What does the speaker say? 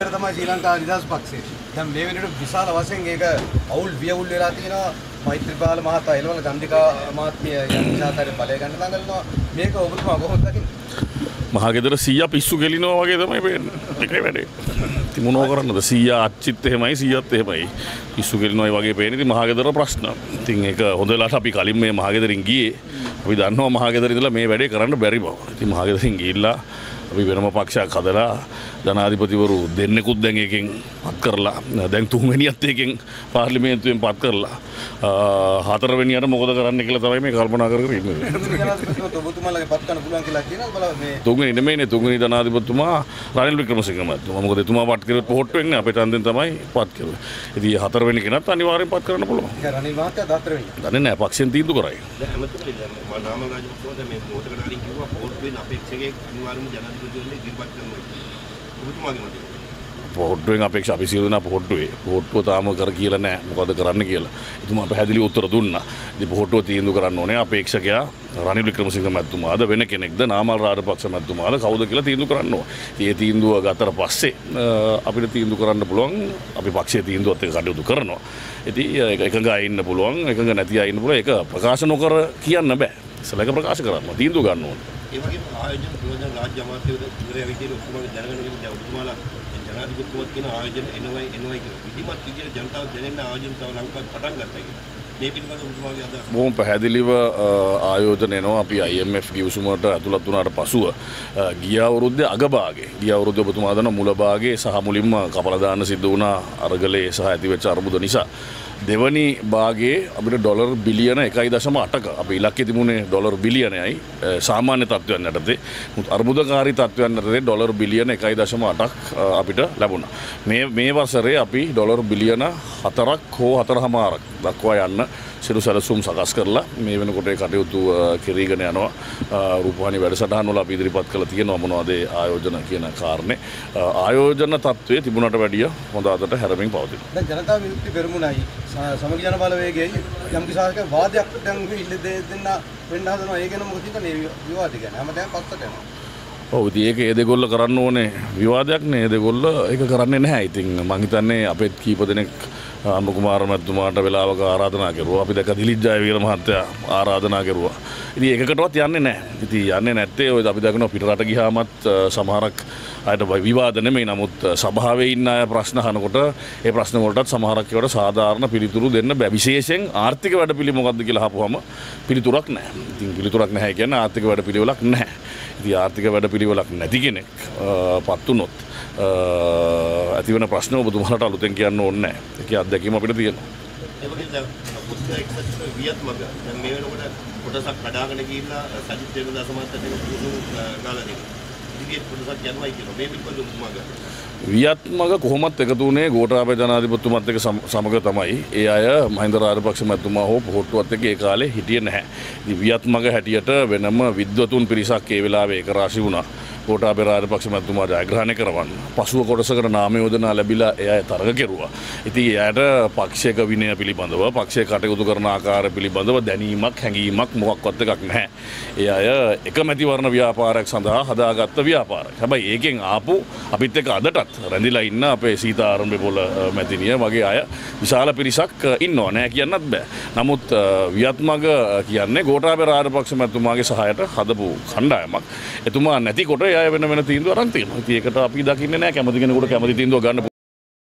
තමයි ශ්‍රී ලංකා නිදහස් පක්ෂය. දැන් මේ වෙනකොට විශාල වශයෙන් ඒක අවුල් වියවුල් වෙලා තියෙනවා. මෛත්‍රීපාල මහතා එළවල ගන්ධිකා මහත්මිය යන්සාතරේ බලය ගන්න දඟලනවා. මේක ඔබතුමා කොහොමද දකින්නේ? මහගෙදර සීය පිස්සු කෙලිනවා වගේ තමයි පේන්නේ. ඒකයි වැඩේ. ඉතින් මොනව කරන්නද? සීය අච්චිත් එහෙමයි සීයත් එහෙමයි. පිස්සු කෙලිනවා වගේ පේන්නේ. ඉතින් මහගෙදර ප්‍රශ්න. ඉතින් ඒක හොඳ වෙලාවට අපි කලින් මේ මහගෙදරින් ගියේ. අපි දන්නවා මහගෙදර ඉඳලා මේ වැඩේ කරන්න බැරි බව. ඉතින් මහගෙදරින් ගිහිල්ලා අපි වෙනම පක්ෂයක් හදලා ජනාධිපතිවරු දෙන්නෙකුත් දැන් එකෙන් පත් කරලා දැන් තුන්වෙනියත් එකෙන් පාර්ලිමේන්තුවෙන් පත් කරලා හතරවෙනියට මොකද කරන්න කියලා තමයි මේ කල්පනා කර කර ඉන්නේ. ජනාධිපතිතුමා ඔබතුමාලගේ පත් කරන්න පුළුවන් කියලා කියනවා බලන්න මේ තුන්වෙනි නෙමෙයිනේ තුන්වෙනි ජනාධිපතිතුමා රනිල් වික්‍රමසිංහ මහත්මයා. මොකද එතුමා පත් කරේ පොහොට්ටුවෙන් නේ අපේ ඡන්දෙන් තමයි පත් කරුවේ. ඉතින් හතරවෙනි කෙනත් අනිවාර්යෙන් පත් කරන්න පුළුවන්. ඒක රනිල් මහත්තයා 14 වෙනි. දන්නේ නැහැ පක්ෂෙන් තීන්දුව කරයි. දැන් දැන් මම නාමල් රාජපක්ෂ දැන් මේ මොහොතකට කලින් කිව්වා පොහොට්ටුවෙන් අපේක්ෂකයෙක් අනිවාර්යයෙන්ම ජනාධිපතිවරයෙක් ඉදිරිපත් කරනවා කියලා. ඔබතුමාගේ මතය. පොහොට්ටුවෙන් අපේක්ෂ අපි සියලු දෙනා පොහොට්ටුවේ පොහොට්ටුව තාම කර කියලා නැහැ මොකද කරන්න කියලා. එතුමා පැහැදිලි උත්තර දුන්නා. ඉතින් පොහොට්ටුව තීන්දුව කරන්න ඕනේ අපේක්ෂකයා රනිල් වික්‍රමසිංහ මැතිතුමාද වෙන කෙනෙක්ද නාමල් රාජපක්ෂ මැතිතුමාද කවුද කියලා තීන්දුව කරන්න ඕනේ. ඉතින් ඒ තීන්දුව ගත්තට පස්සේ අ, අපිට තීන්දුව කරන්න පුළුවන් අපි පක්ෂයේ තීන්දුවත් එක්ක කටයුතු කරනවා. ඉතින් ඒක එකඟ අය ඉන්න පුළුවන් එකඟ නැති අය ඉන්න පුළුවන් ඒක ප්‍රකාශ නොකර කියන්න බෑ. ඉස්සෙල්ලා ඒක ප්‍රකාශ කරන්න තීන්දුව ගන්න ඕනේ. ඒ වගේම ආයෝජන ප්‍රයෝජන රාජ්‍ය අමාත්‍යවරු ඉවරය විදිහට ඔක්කොම දැනගෙන ඉන්න දැන් ඔබතුමාලා ජනාධිපතිතුමත් කියන ආයෝජන එනවයි එනවයි කියලා. විධිමත් විදිහට ජනතාව දැනෙන්න ආයෝජන තව ලංකාවේ පටන් ගත්තා කියලා. මේ පිළිබඳව ඔබතුමාගේ අදහස? බොහොම පැහැදිලිව අ, ආයෝජන එනවා. අපි IMF ගිවිසුමට ඇතුළත් වුණාට පසුව අ, ගිය අවුරුද්දේ අගභාගේ ගිය අවුරුද්දේ ඔබතුමා දන්න මුල භාගයේ සහ මුලින්ම කපලා දාන්න සිද්ධ වුණා අරගලේ සහ ඇතිවෙච්ච අර්බුද නිසා දෙවනි භාගේ අපිට ඩොලර් බිලියන එකයි දශම අටක. අප ඉලක්කෙ තිබුණේ ඩොලර් බිලියනයයි අ, සාමාන්‍ය තත්ත්වයන් යටතේ. මුත් අර්බුදකාරී තත්ත්වයන් යටතේ ඩොලර් බිලියන එකයි දශම අටක් අ, අපිට ලැබුණා. මේ මේ වසරේ අපි ඩොලර් බිලියන හතරක් හෝ හතර හමාරක් දක්වා යන්න සිරු සැලසුම් සකස් කරලා මේ වෙනකොට කටයුතු කෙරීගෙන යනවා. අ, රූපවාහිනී වැඩසටහන් වල අපි ඉදිරිපත් කළ තියෙනවා මොනවද ඒ ආයෝජන කියන කාරණේ. ආයෝජන තත්ත්වයේ තිබුණට වැඩිය හොඳ අතට හැරමින් පවතිනවා. දැන් ජනතා විමුක්ති පෙරමුණයි. සමගි ජන බලවේගයයි යම් කිසාක වාදයක් දැන් දෙන්න වෙන්න හදනවා. ඒ ගැන මොකද හිතන්නේ මේ විවාදය ගැන හැමදාම පස්සට යනවා. ඔව් ඉතින් ඒක ඒ දෙගොල්ල කරන්න ඕනේ. විවාදයක් නේ දෙගොල්ල ඒක කරන්නේ නැහැ. ඉතින් මං හිතන්නේ අපෙත් කීප දෙනෙක් අම්ම කුමාර මැතිතුමාට වෙලාවක ආරාධනා කරුවා. අපි දැක්ක දිලිත් ජයවීර මහත්තයා ආරාධනා කරුවා. ඉතින් ඒකකටවත් යන්නේ නැහැ. ඉතින් යන්නේ නැත්තේ ඔය අපි දකිනවා පිටරට ගියාමත් අ, සමහරක් අයට විවාද නෙමෙයි නමුත් අ, සභාවේ ඉන්න අය ප්‍රශ්න අහනකොට ඒ ප්‍රශ්න වලටත් සමහරක් ඒවාට සාධාරණ පිළිතුරු දෙන්න බෑ. විශේෂයෙන් ආර්ථික වැඩපිළිවෙල මොකක්ද කියලා අහපුවම පිළිතුරක් නැහැ. ඉතින් පිළිතුරක් නැහැ කියන්නේ ආර්ථික වැඩපිළිවෙලක් නැහැ. ඉතින් ආර්ථික වැඩපිළිවෙලක් නැති කෙනෙක් අ, පත් වුණොත් අ, ඇතිවන ප්‍රශ්න ඔබතුමාලට අලුතෙන් කියන්න ඕනේ නැහැ. ඒකේ අත්දැකීම අපිට එක්සත් වියත් මග කොහොමත් එකතු වුණේ ගෝඨාභය ජනාධිපතිතුමත් සම- සමග තමයි. ඒ අය මහින්ද රාජපක්ෂ මැතිතුමා හෝ පොහොට්ටුවත් එක්ක ඒ කාලේ හිටියේ නැහැ. වියත් මග හැටියට වෙනම විද්වතුන් පිරිසක් ඒ වෙලාවේ එක රාශි වුණා. ගෝඨාභය රාජපක්ෂ මැතිතුමා ජයග්‍රහණය කරවන්න. පසුව කොටසකට නාම යෝජනා ලැබිලා ඒ අය තරග කෙරුවා. ඉතින් එයාට පක්ෂයක විනය පිළිබඳව, පක්ෂයේ කටයුතු කරන ආකාරය පිළිබඳව දැනීමක්, හැඟීමක් මොකක්වත් එකක් නැහැ. ඒ අය එක මැතිවරණ ව්‍යාපාරයක් සඳහා හදාගත්ත ව්‍යාපාරයක්. හැබැයි ඒකෙන් ආපු අපිත් එක්ක අදටත් රැඳිලා ඉන්න අපේ සීතාරම්භ පොළ අ, මැතිනිය වගේ අය විශාල පිරිසක් අ, ඉන්නවා නෑ කියන්නත් බෑ. නමුත් අ, වියත් මග අ, කියන්නේ ගෝඨාභය රාජපක්ෂ මැතිතුමාගේ සහායට හදපු කණ්ඩායමක්. එතුමා නැතිකොට ඒ අය වෙන වෙන තීන්දුව අරන් තියෙනවා. ඉතින් ඒකට අපි දකින්නේ නෑ කැමති කෙනෙකුට කැමති තීන්දුව ගන්න